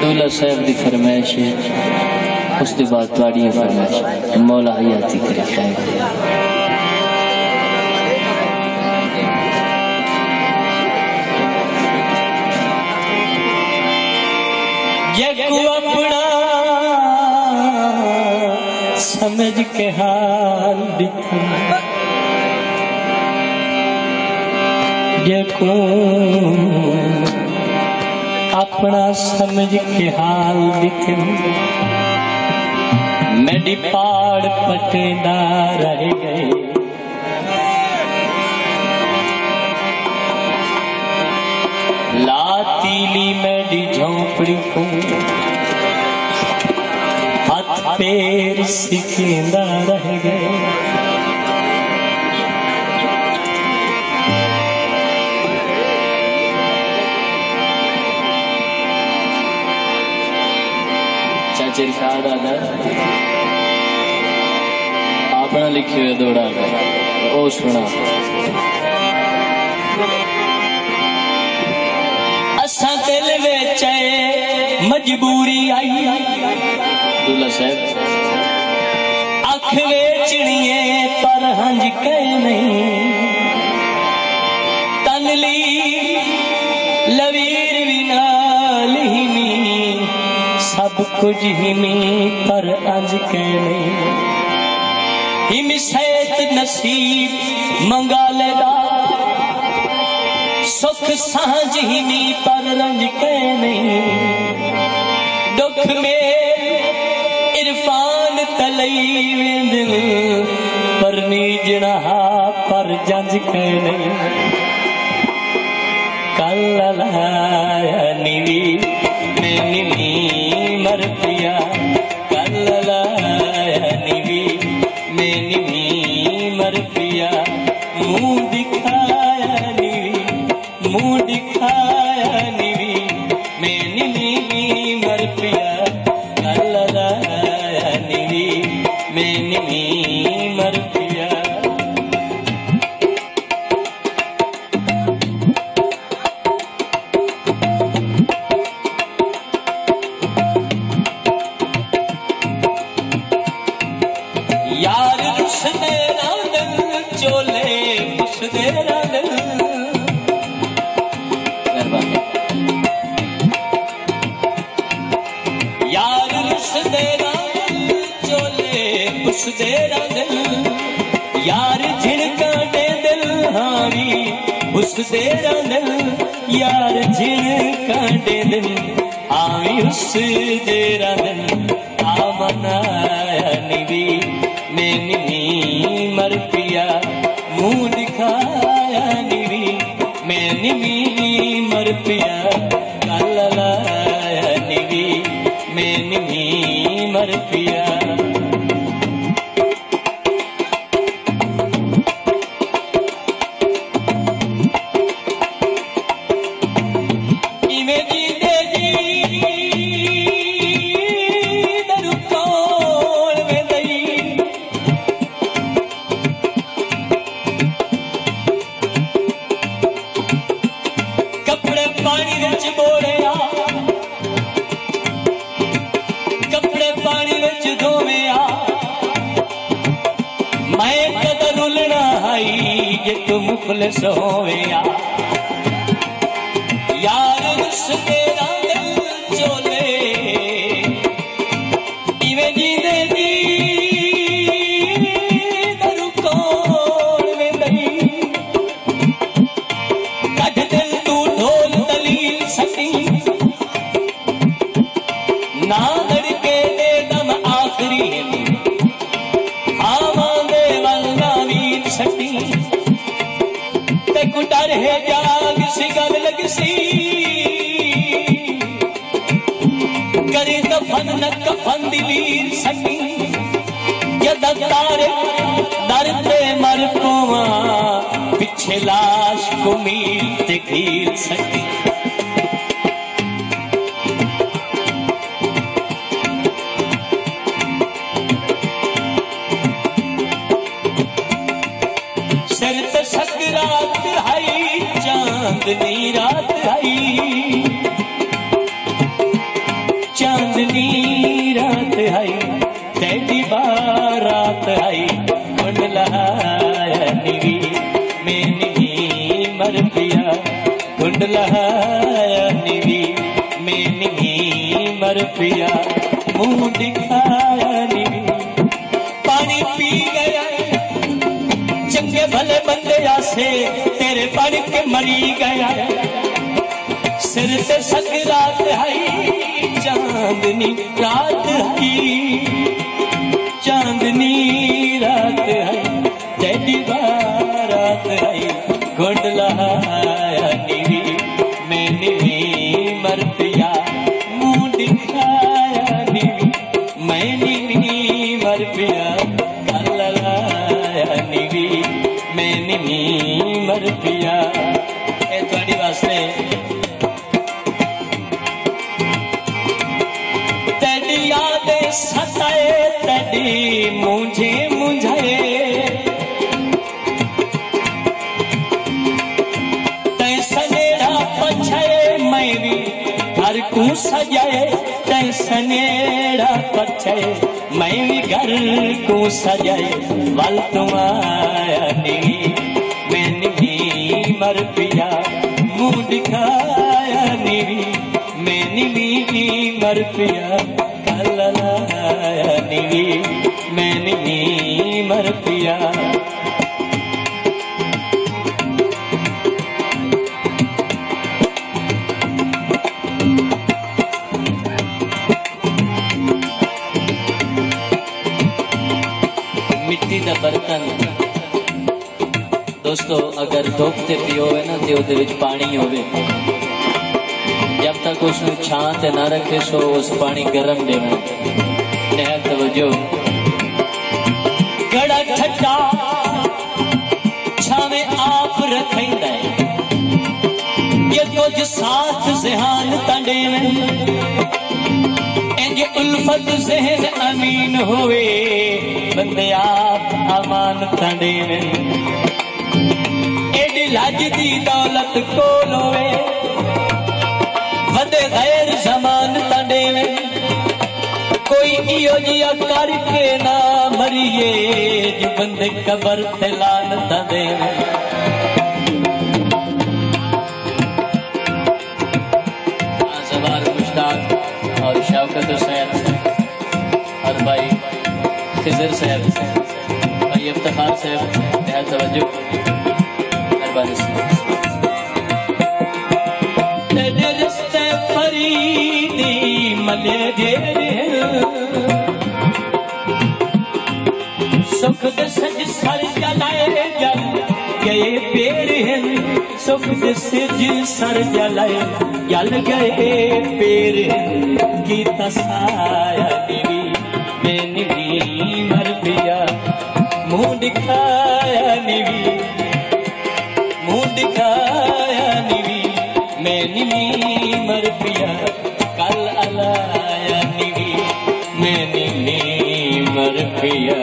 दूल्हा साहब की फरमाइश है उसके बाद थोड़ी फरमाइश। मौला हयाती करे समझ के हाल दिखा। को अपना समझ के हाल दिख। मेरी पाड़ पटेदा रह गए। लातीली मेरी झोंपड़ी को हाथ पैर सिकेंदा रह गए। चाचे रिशाद आदा अपना लिखे हुए दौड़ा ओ सुना असा दिल बेच मजबूरी आई दूल्हा साहब अख बेचनी पर हंज के नहीं कुछ हिमी पर अंज के नहीं हिम सैत नसीब मंगा लेदा सुख साँझ हिमी पर रंज के नहीं दुख में इरफान तलई वेंदिल पर नीजणा पर जंज के नहीं कल निवी, में निवी मर पिया उसने रांदल यार झिड़का दे दिल आवी उस दे रांदल आमनाया निवी। में निमी मर पिया, मुँह दिखाया निवी। में निमी मर पिया, कल लाया निवी। में निमी मर पिया। तूं यार सोया जद तारे दर ते मर पोवा पिछे लाश को मील ते घीर सटी सिर ते सकरात आई, चांदनी रात आई लहाया निवी मैं निवी मर पिया, मुँह दिखाया निवी। पानी पी गया, चंगे भले बंदे आसे, तेरे पढ़ के मरी गया। सिर से सकरात है चांदनी रात है चांदनी रात है तेरी बारात है कुंडला भी मरतिया भी मरतिया अल्लाया निवी। मैंने भी मरतिया ए थोड़ी वास्ते सनेरा पछाए मैं भी घर को सजाए तै सनेरा पछाए। मैं भी घर को सजाए, वल तुम आया नहीं। मैंने भी मर पिया मुँह दिखाया नहीं। मैंने भी मर पिया कललाया नहीं। मैंने भी मर पिया ਦੋਸਤੋ ਅਗਰ ਧੁੱਪ ਤੇ ਪਿਓ ਹੋਵੇ ਨਾ ਤੇ ਉਹਦੇ ਵਿੱਚ ਪਾਣੀ ਹੋਵੇ जब तक उसमें छां ते ना रखे सो उस पानी गर्म देना नया तवज्जो गड़ा ठट्टा छावे आप रखेंदा ये कुछ साथ जहान तंडे इंज उल्फत जहन अमीन होवे बंदे आप अमान तंडे एडी लज दी दौलत कोल होवे। वदे गैर जमान तंडे कोई इयो जिया करके ना मरिए जो बंदे कबर ते लान तंडे जबार मुश्ताक और शौकत हुसैन, और भाई खिजर साहब, भाई इफ्तार साहब नहायत तवज्जो। फरीदी मले सुख सज गए पेड़ हैं। सुख सज सर जलाए जल, गए पेड़ हैं। की तसाया दिवी, मैंने भी मर गया। मुँह दिखाया निवी दिखाया निवी मैं निवी मर पिया कल अलाया निवी मैं निवी मर पिया